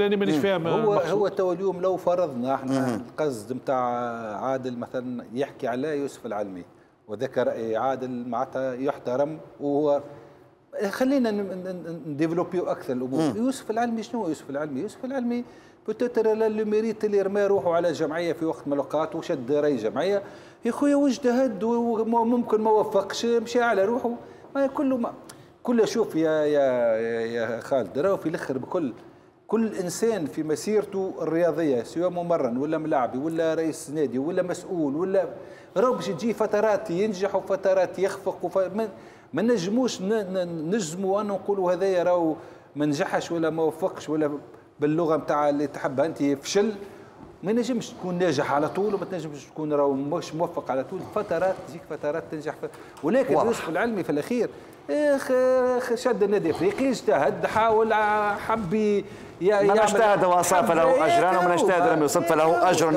لأني مانيش فاهم هو المقصود. هو تو اليوم لو فرضنا إحنا القصد نتاع عادل مثلا يحكي على يوسف العلمي وذاك رأي عادل معناتها يحترم وهو خلينا نديفلوبيو أكثر الأمور. يوسف العلمي شنو؟ هو يوسف العلمي يوسف العلمي peut-être le mérite اللي رمى روحه على جمعية في وقت من الاوقات وشد رأي جمعية. يا خويا واجتهد وممكن ما وفقش مشى على روحه. ما كله ما كله شوف يا يا يا خالد راهو في الأخر بكل كل إنسان في مسيرته الرياضية سواء ممرن ولا ملاعبي ولا رئيس نادي ولا مسؤول ولا راهو باش تجي فترات ينجح وفترات يخفق وف... ما, ما نجموش. نجموا أن نقولوا هذايا راهو ما نجحش ولا ما وفقش ولا باللغة نتاع اللي تحبها أنت فشل ما نجمش تكون ناجح على طول وما تنجمش تكون راهو مش موفق على طول فترات تجيك فترات تنجح ف... ولكن. يوسف العلمي في الأخير اخ إخ شد النادي الافريقي اجتهد حاول حب من اجتهد وصاف حب له أجران ومن. اجتهد لم يصب فله أجر